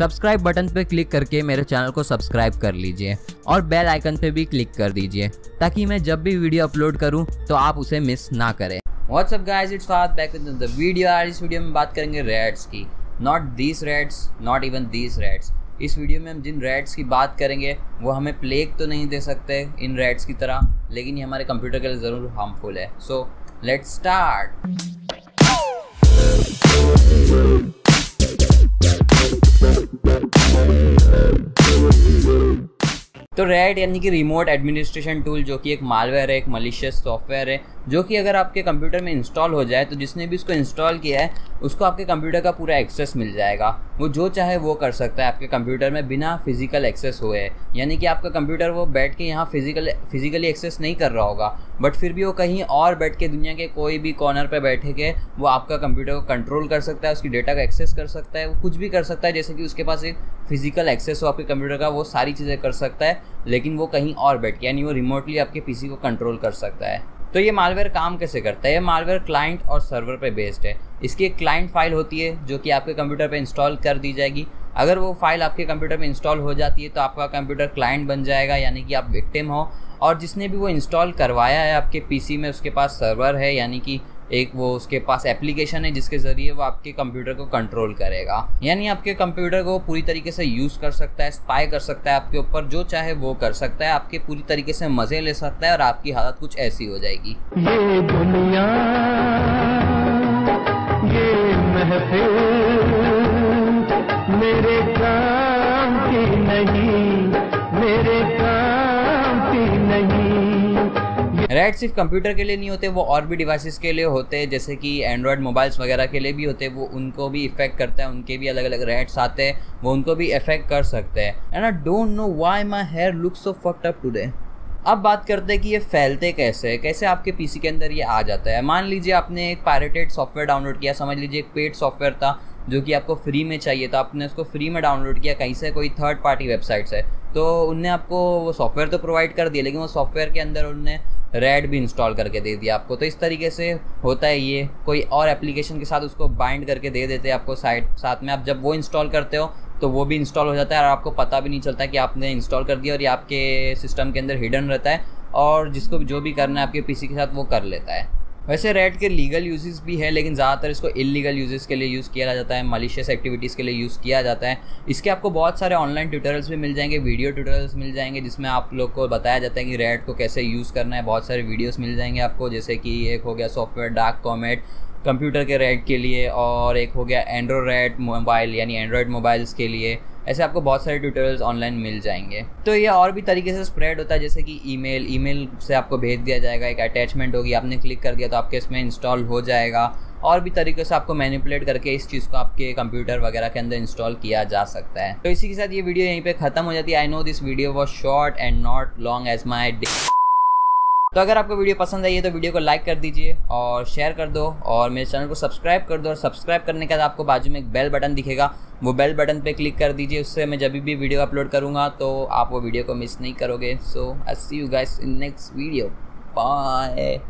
Subscribe button पर click करके मेरे चैनल को सब्सक्राइब कर लीजिए और बेल आइकन पर भी क्लिक कर दीजिए, ताकि मैं जब भी वीडियो अपलोड करूँ तो आप उसे मिस ना करें। What's up guys it's fast back with the video आज इस वीडियो में बात करेंगे रेड्स की। Not these RATs not even these RATs इस वीडियो में हम जिन रेड्स की बात करेंगे, वो हमें प्लेग तो नहीं दे सकते इन रेड्स की तरह, लेकिन ये हमारे कंप्यूटर के लिए ज़रूर हार्मफुल है। सो लेट्स स्टार्ट तो रेड यानी कि रिमोट एडमिनिस्ट्रेशन टूल जो कि एक मालवेयर है, एक मलिशियस सॉफ्टवेयर है, जो कि अगर आपके कंप्यूटर में इंस्टॉल हो जाए तो जिसने भी इसको इंस्टॉल किया है, उसको आपके कंप्यूटर का पूरा एक्सेस मिल जाएगा। वो जो चाहे वो कर सकता है। आपके कंप्यूटर में बिना फ़िज़िकल एक्सेस हुए, यानी कि आपका कंप्यूटर वो बैठ के यहाँ फ़िज़िकल फिजिकली एक्सेस नहीं कर रहा होगा बट फिर भी वो कहीं और बैठ के दुनिया के कोई भी कॉर्नर पर बैठे के वो आपका कंप्यूटर को कंट्रोल कर सकता है, उसकी डेटा का एक्सेस कर सकता है, वो कुछ भी कर सकता है, जैसे कि उसके पास एक फ़िज़िकल एक्सेस हो आपके कंप्यूटर का, वो सारी चीज़ें कर सकता है, लेकिन वो कहीं और बैठ के, यानी वो रिमोटली आपके पीसी को कंट्रोल कर सकता है। तो ये मालवेयर काम कैसे करता है? ये मालवेयर क्लाइंट और सर्वर पे बेस्ड है। इसकी एक क्लाइंट फ़ाइल होती है, जो कि आपके कंप्यूटर पे इंस्टॉल कर दी जाएगी। अगर वो फ़ाइल आपके कंप्यूटर में इंस्टॉल हो जाती है तो आपका कंप्यूटर क्लाइंट बन जाएगा, यानी कि आप विक्टिम हो। और जिसने भी वो इंस्टॉल करवाया है आपके पीसी में, उसके पास सर्वर है, यानी कि एक वो उसके पास एप्लीकेशन है, जिसके ज़रिए वो आपके कंप्यूटर को कंट्रोल करेगा। यानी आपके कंप्यूटर को पूरी तरीके से यूज़ कर सकता है स्पाई कर सकता है आपके ऊपर, जो चाहे वो कर सकता है, आपके पूरी तरीके से मज़े ले सकता है और आपकी हालत कुछ ऐसी हो जाएगी। ये दुनिया, ये मेरे काम की नहीं, मेरे काम की नहीं। रेड सिर्फ़ कंप्यूटर के लिए नहीं होते, वो और भी डिवाइसेस के लिए होते हैं जैसे कि एंड्रॉयड मोबाइल्स वगैरह के लिए भी होते हैं वो उनको भी इफ़ेक्ट करता है, उनके भी अलग अलग रेड्स आते हैं, वो उनको भी इफ़ेक्ट कर सकते हैं। And I don't know why my hair look so fucked up today अब बात करते हैं कि ये फैलते कैसे कैसे आपके पीसी के अंदर ये आ जाता है। मान लीजिए आपने एक पायरेटेड सॉफ्टवेयर डाउनलोड किया, समझ लीजिए एक पेड सॉफ्टवेयर था, जो कि आपको फ्री में चाहिए था, आपने उसको फ्री में डाउनलोड किया, कहीं से कोई थर्ड पार्टी वेबसाइट से तो उनने आपको वो सॉफ्टवेयर तो प्रोवाइड कर दिया, लेकिन वो सॉफ्टवेयर के अंदर उनने रेड भी इंस्टॉल करके दे दिया आपको। तो इस तरीके से होता है ये। कोई और एप्लीकेशन के साथ उसको बाइंड करके दे देते हैं आपको साइड साथ में। आप जब वो इंस्टॉल करते हो तो वो भी इंस्टॉल हो जाता है और आपको पता भी नहीं चलता कि आपने इंस्टॉल कर दिया और ये आपके सिस्टम के अंदर हिडन रहता है और जिसको जो भी करना है आपके पीसी के साथ वो कर लेता है। वैसे रेड के लीगल यूजेस भी है, लेकिन ज़्यादातर इसको इलीगल यूजेस के लिए यूज़ किया जाता है मलिशियस एक्टिविटीज़ के लिए यूज़ किया जाता है। इसके आपको बहुत सारे ऑनलाइन ट्यूटोरियल्स भी मिल जाएँगे वीडियो ट्यूटोरियल्स मिल जाएँगे, जिसमें आप लोग को बताया जाता है कि रेड को कैसे यूज़ करना है। बहुत सारे वीडियोस मिल जाएँगे आपको, जैसे कि एक हो गया सॉफ्टवेयर डार्क कॉमेट कंप्यूटर के रेड के लिए, और एक हो गया एंड्रॉयड मोबाइल यानी एंड्रॉयड मोबाइल्स के लिए। ऐसे आपको बहुत सारे ट्यूटोरियल्स ऑनलाइन मिल जाएँगे। तो ये और भी तरीके से स्प्रेड होता है, जैसे कि ईमेल ईमेल से आपको भेज दिया जाएगा, एक अटैचमेंट होगी, आपने क्लिक कर दिया तो आपके इसमें इंस्टॉल हो जाएगा। और भी तरीके से आपको मैनिपुलेट करके इस चीज़ को आपके कंप्यूटर वगैरह के अंदर इंस्टॉल किया जा सकता है। तो इसी के साथ ये वीडियो यहीं पे ख़त्म हो जाती है। I know this video was short and not long as my तो अगर आपको वीडियो पसंद आई है तो वीडियो को लाइक कर दीजिए और शेयर कर दो और मेरे चैनल को सब्सक्राइब कर दो और सब्सक्राइब करने के बाद आपको बाजू में एक बेल बटन दिखेगा। वो बेल बटन पे क्लिक कर दीजिए, उससे मैं जब भी वीडियो अपलोड करूँगा तो आप वो वीडियो को मिस नहीं करोगे। So I see you guys in next video bye